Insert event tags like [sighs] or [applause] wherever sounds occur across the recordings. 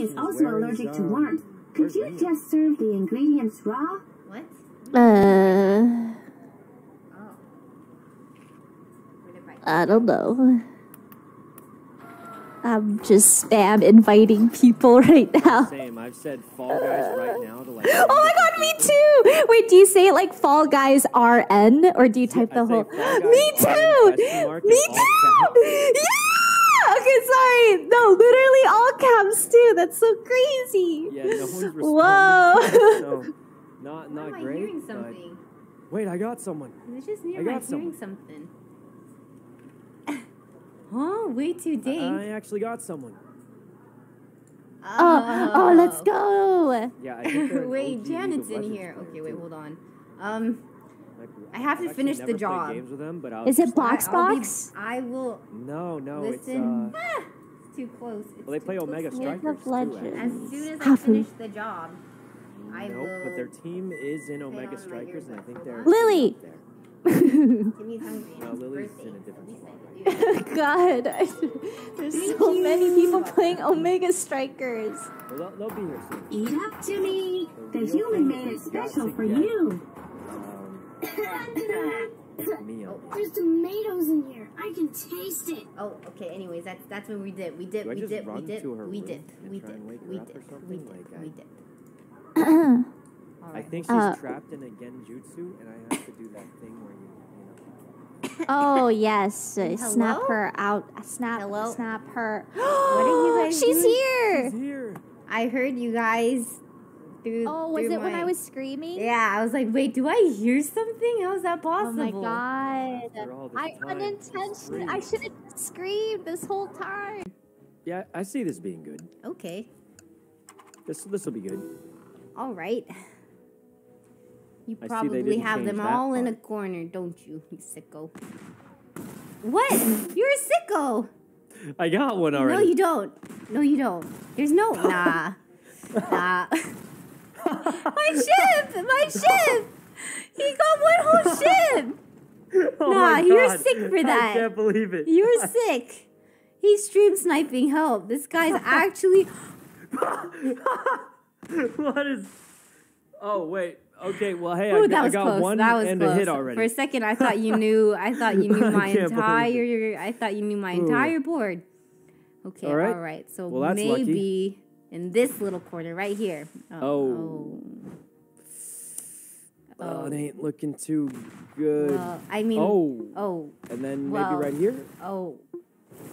is also Where is, allergic to um, warmth. Could you Liam? just serve the ingredients raw? What? Uh, Oh. Where did my- I don't know. I'm just spam inviting people [laughs] right now. Same. I've said Fall Guys right now to like. Oh my god, me too! Wait, do you say it like Fall Guys RN or do you type I the say whole Me too! Me too! Yeah! Okay, sorry. No, literally all caps too. That's so crazy. Yeah, no one's responding. Whoa. so, [laughs] not Why not am I great. hearing something? Wait, I got someone. I was just near I my got hearing something. huh? [laughs] Way too dang. I dang. actually got someone. Oh, oh, let's go. Yeah, I think [laughs] wait, OG Janet's in here. Okay, wait, too. hold on. Um, Like, I have to I've actually finish the never played job. Games with them, but I was Is it just- box I, be- box? I will No, no, listen. it's uh. It's too close. It's Well, they play Omega to League of Strikers too. As soon as I Hafu. finish the job, I Nope, will. but their team is in Omega Strikers, and I think they're Lily. up there. Timmy's hungry. No, and it's Lily's in a different spot. I do that. God, there's so many people playing Omega Strikers. Well, they'll, they'll be here soon. Eat up, Timmy. The real human made it special for you. Um, me on There's tomatoes in here. I can taste it. Oh, okay. Anyways, that's that's what we did. We did. Do We did. We did. We did. We did. and wake her We did. We did. I- We did. oh, I think she's Uh, trapped in a genjutsu, and I have to do that thing where you, you know. Oh yes, [laughs] uh, snap her out. uh, Snap, Hello? snap her. [gasps] What are you guys She's doing? here. She's here. I heard you guys. Through, Oh, was through it when I was screaming? Yeah, I was like, wait, do I hear something? How is that oh possible? Oh possible? my god. After I unintentionally. I should have screamed this whole time. Yeah, I see this being good. Okay. This this will be good. All right. You I see they probably have them that all in a corner, don't you, you sicko? What? You're a sicko. I got one already. No, you don't. No, you don't. There's no nah. [laughs] nah. My ship! My ship! He got one whole [laughs] oh ship! oh Nah, you're sick for that. I can't believe it. You're sick. He's stream sniping help. This guy's [laughs] actually [laughs] what is? Oh wait. Okay. Well, hey, I, Ooh, got- that I was got close. one that was and close. a hit already. For a second, I thought you knew. I thought you knew my can't entire. I thought you knew my Ooh. entire board. Okay, All right. all right. So Well, that's lucky. In this little corner right here. Oh. Oh, it ain't looking too good. Well, I mean, oh, oh, and then well, maybe right here. oh.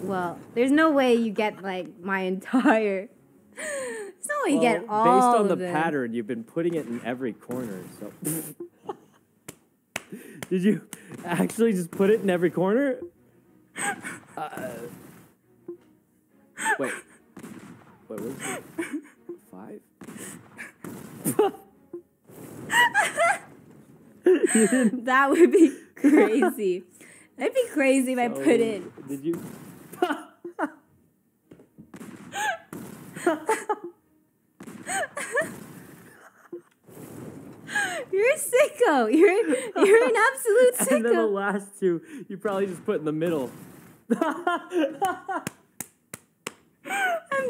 Well, there's no way you get like my [laughs] entire. There's no way you get all based on the them. pattern, you've been putting it in every corner. So, [laughs] did you actually just put it in every corner? Uh, wait, wait, what is it? [laughs] Five? [laughs] That would be crazy. That'd be crazy if I put it. Did you? [laughs] You're a sicko. You're you're an absolute And then the last two, you probably just put in the middle. I'm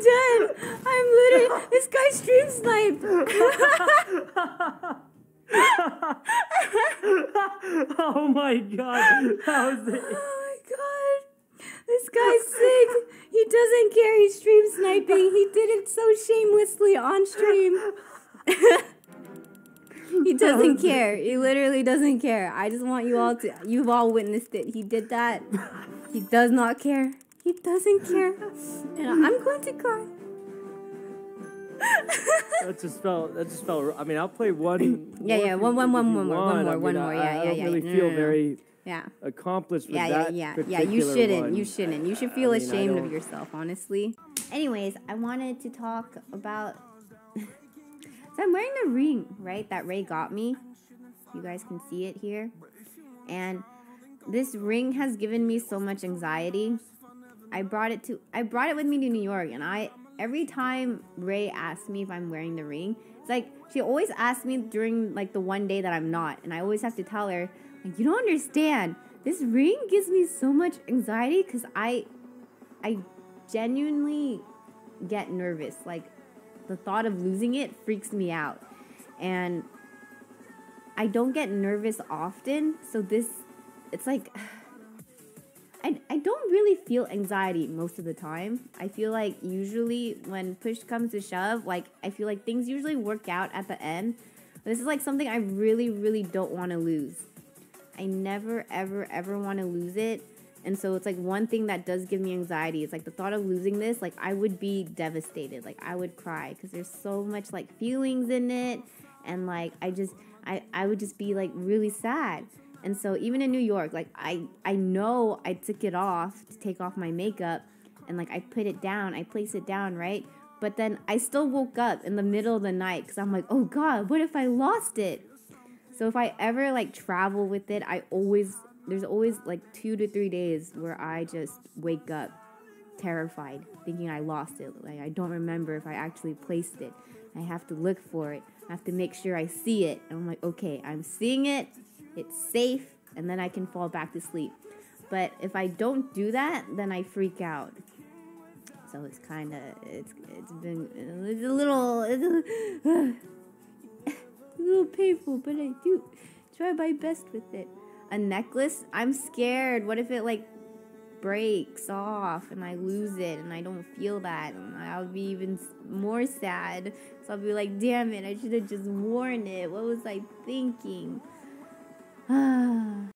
done. I'm literally this guy stream sniped. [laughs] oh my god, that was it. Oh my god. This guy's sick. He doesn't care. He's stream sniping. He did it so shamelessly on stream. [laughs] he doesn't care. He literally doesn't care. I just want you all to. You've all witnessed it. He did that. He does not care. He doesn't care. And I'm going to cry. [laughs] That just felt. That just felt. I mean, I'll play one. Yeah, yeah, one- one- one you more, one more, I one more. I- Yeah, I yeah, don't really No, feel no, no. very Yeah. accomplished with Yeah, yeah, that. yeah, yeah. You shouldn't. one. You shouldn't. You should feel I mean, ashamed of yourself, honestly. Anyways, I wanted to talk about. [laughs] so I'm wearing the ring, right? That Rae got me. You guys can see it here, and this ring has given me so much anxiety. I brought it to. I brought it with me to New York, and I every time Rae asks me if I'm wearing the ring, it's like she always asks me during like the one day that I'm not, and I always have to tell her, like, you don't understand. This ring gives me so much anxiety because I, I genuinely get nervous. Like the thought of losing it freaks me out. And I don't get nervous often, so this it's like I, I don't really feel anxiety most of the time. I feel like usually when push comes to shove, like I feel like things usually work out at the end. This is like something I really, really don't want to lose. I never, ever, ever want to lose it. And so it's like one thing that does give me anxiety. It's like the thought of losing this, like I would be devastated. Like I would cry because there's so much like feelings in it. And like I just, I, I would just be like really sad. And so even in New York, like I I know I took it off to take off my makeup and like I put it down, I place it down, right? But then I still woke up in the middle of the night cuz I'm like, "Oh god, what if I lost it?" So if I ever like travel with it, I always there's always like 2 to 3 days where I just wake up terrified, thinking I lost it. Like I don't remember if I actually placed it. I have to look for it. I have to make sure I see it. And I'm like, "Okay, I'm seeing it it's safe, and then I can fall back to sleep. But if I don't do that, then I freak out. So it's kind of it's it's been it's a little it's a, [sighs] a little painful, but I do try my best with it. A necklace? I'm scared. What if it like breaks off and I lose it and I don't feel that and I'll be even more sad. So I'll be like, damn it, I should have just worn it. What was I thinking? 嗯